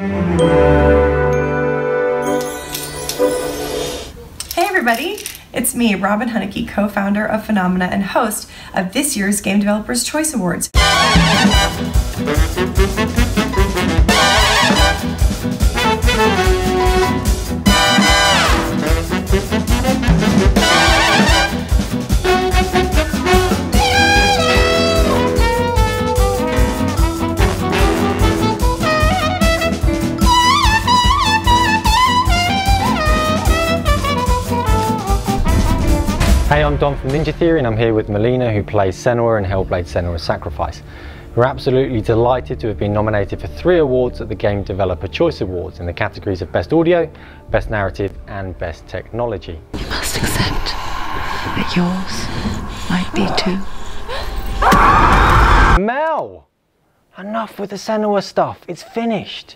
Hey everybody, it's me, Robin Hunicke, co-founder of Funomena and host of this year's Game Developers Choice Awards. Hey, I'm Don from Ninja Theory and I'm here with Melina who plays Senua in Hellblade Senua's Sacrifice. We're absolutely delighted to have been nominated for three awards at the Game Developer Choice Awards in the categories of Best Audio, Best Narrative and Best Technology. You must accept that yours might be too. Mel! Enough with the Senua stuff, it's finished.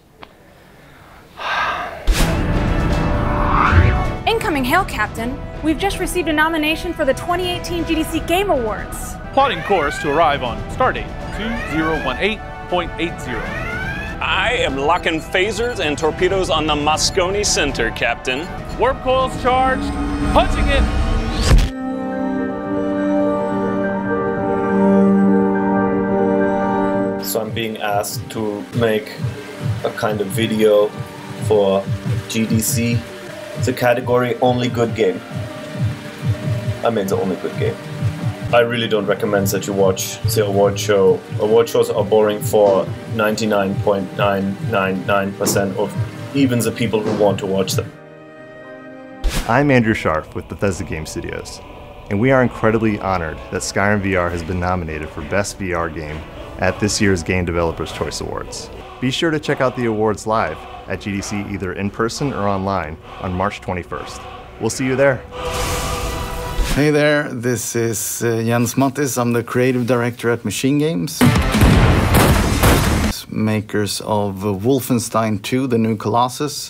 Incoming hail, Captain. We've just received a nomination for the 2018 GDC Game Awards. Plotting course to arrive on stardate 2018.80. I am locking phasers and torpedoes on the Moscone Center, Captain. Warp coils charged, punching it. So I'm being asked to make a kind of video for GDC, It's a category Only Good Game. I mean, the only good game. I really don't recommend that you watch the award show. Award shows are boring for 99.999% of even the people who want to watch them. I'm Andrew Scharf with Bethesda Game Studios, and we are incredibly honored that Skyrim VR has been nominated for Best VR Game at this year's Game Developers Choice Awards. Be sure to check out the awards live at GDC either in person or online on March 21st. We'll see you there. Hey there, this is uh, Jens Matthies. I'm the creative director at Machine Games. Makers of uh, Wolfenstein 2, The New Colossus.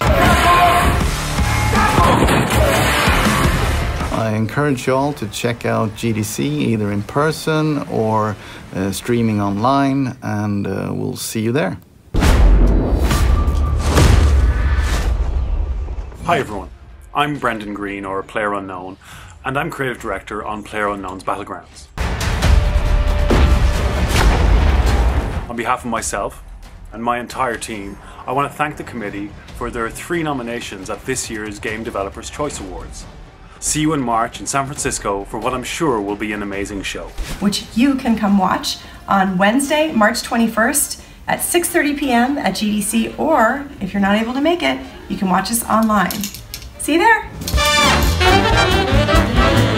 I encourage you all to check out GDC either in person or uh, streaming online, and uh, we'll see you there. Hi everyone, I'm Brendan Greene, or Player Unknown, and I'm creative director on Player Unknown's Battlegrounds. On behalf of myself and my entire team, I want to thank the committee for their three nominations at this year's Game Developers Choice Awards. See you in March in San Francisco for what I'm sure will be an amazing show. which you can come watch on Wednesday, March 21st at 6:30 p.m. at GDC or if you're not able to make it, you can watch us online. See you there. Música